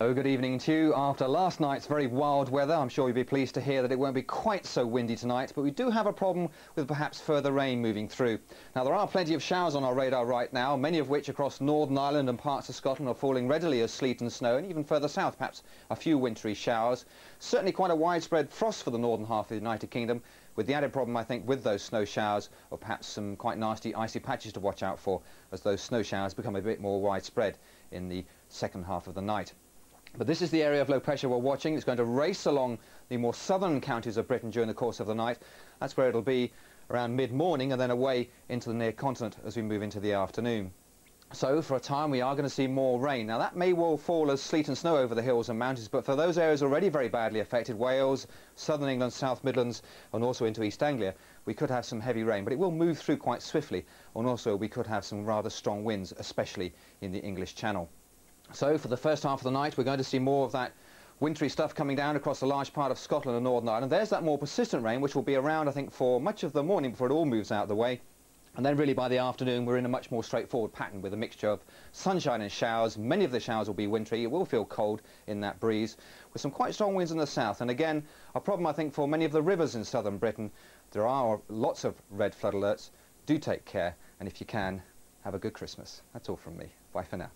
Oh, good evening to you. After last night's very wild weather, I'm sure you'll be pleased to hear that it won't be quite so windy tonight, but we do have a problem with perhaps further rain moving through. Now, there are plenty of showers on our radar right now, many of which across Northern Ireland and parts of Scotland are falling readily as sleet and snow, and even further south, perhaps a few wintry showers. Certainly quite a widespread frost for the northern half of the United Kingdom, with the added problem, I think, with those snow showers, or perhaps some quite nasty icy patches to watch out for, as those snow showers become a bit more widespread in the second half of the night. But this is the area of low pressure we're watching. It's going to race along the more southern counties of Britain during the course of the night. That's where it'll be around mid-morning and then away into the near continent as we move into the afternoon. So for a time we are going to see more rain. Now that may well fall as sleet and snow over the hills and mountains, but for those areas already very badly affected, Wales, southern England, South Midlands and also into East Anglia, we could have some heavy rain, but it will move through quite swiftly and also we could have some rather strong winds, especially in the English Channel. So for the first half of the night, we're going to see more of that wintry stuff coming down across a large part of Scotland and Northern Ireland. There's that more persistent rain, which will be around, I think, for much of the morning before it all moves out of the way. And then really by the afternoon, we're in a much more straightforward pattern with a mixture of sunshine and showers. Many of the showers will be wintry. It will feel cold in that breeze, with some quite strong winds in the south. And again, a problem, I think, for many of the rivers in southern Britain. There are lots of red flood alerts. Do take care, and if you can, have a good Christmas. That's all from me. Bye for now.